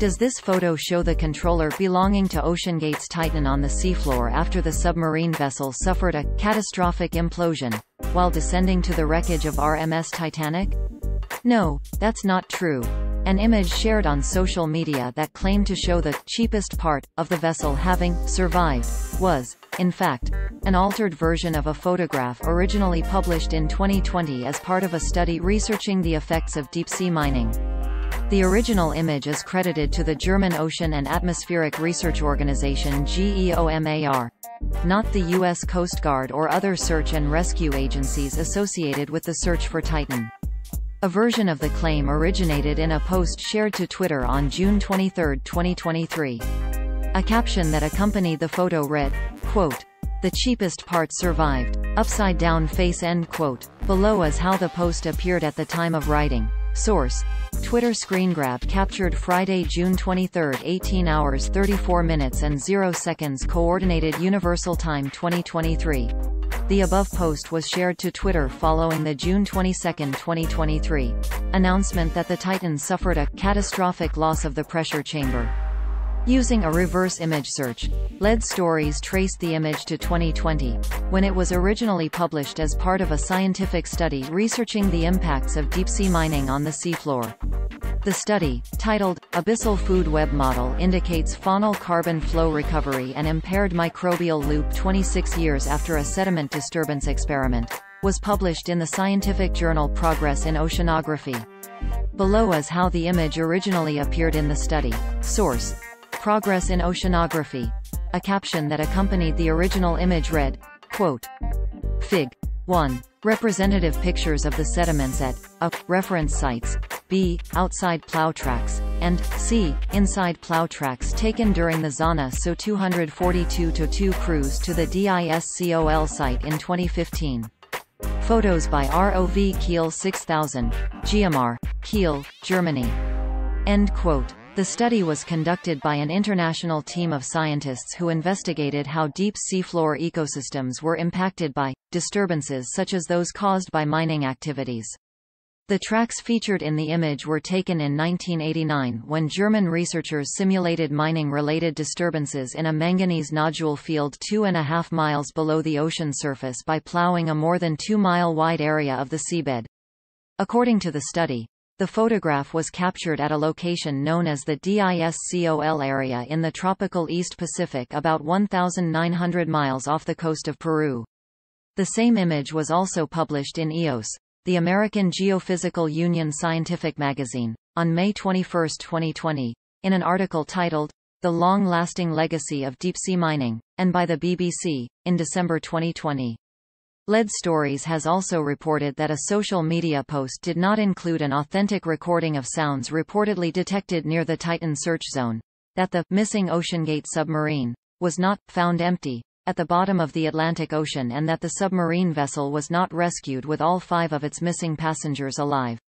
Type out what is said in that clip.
Does this photo show the controller belonging to OceanGate's Titan on the seafloor after the submarine vessel suffered a catastrophic implosion while descending to the wreckage of RMS Titanic? No, that's not true. An image shared on social media that claimed to show the cheapest part of the vessel having survived was, in fact, an altered version of a photograph originally published in 2020 as part of a study researching the effects of deep-sea mining. The original image is credited to the German Ocean and Atmospheric Research Organization GEOMAR, not the U.S. Coast Guard or other search and rescue agencies associated with the search for Titan. A version of the claim originated in a post shared to Twitter on June 23, 2023. A caption that accompanied the photo read, quote, The cheapest part survived. Upside down face end quote. Below is how the post appeared at the time of writing. Source. Twitter screen grab captured Friday, June 23, 18 hours 34 minutes and 0 seconds Coordinated Universal Time 2023. The above post was shared to Twitter following the June 22, 2023, announcement that the Titan suffered a catastrophic loss of the pressure chamber. Using a reverse image search, Lead Stories traced the image to 2020, when it was originally published as part of a scientific study researching the impacts of deep-sea mining on the seafloor. The study, titled, Abyssal Food Web Model indicates faunal carbon flow recovery and impaired microbial loop 26 years after a sediment disturbance experiment, was published in the scientific journal Progress in Oceanography. Below is how the image originally appeared in the study. Source. Progress in Oceanography. A caption that accompanied the original image read, quote, Fig. 1. Representative pictures of the sediments at a. Reference sites. B. Outside plow tracks. And C. Inside plow tracks taken during the Sonne So 242-2 cruise to the DISCOL site in 2015. Photos by ROV Kiel 6000, GMR, Kiel, Germany. End quote. The study was conducted by an international team of scientists who investigated how deep seafloor ecosystems were impacted by disturbances such as those caused by mining activities. The tracks featured in the image were taken in 1989 when German researchers simulated mining-related disturbances in a manganese nodule field two and a half miles below the ocean surface by ploughing a more than two-mile wide area of the seabed. According to the study, the photograph was captured at a location known as the DISCOL area in the tropical East Pacific about 1,900 miles off the coast of Peru. The same image was also published in EOS, the American Geophysical Union Scientific Magazine, on May 21, 2020, in an article titled, The Long-Lasting Legacy of Deep-Sea Mining, and by the BBC, in December 2020. Lead Stories has also reported that a social media post did not include an authentic recording of sounds reportedly detected near the Titan search zone, that the missing OceanGate submarine was not found empty at the bottom of the Atlantic Ocean and that the submarine vessel was not rescued with all five of its missing passengers alive.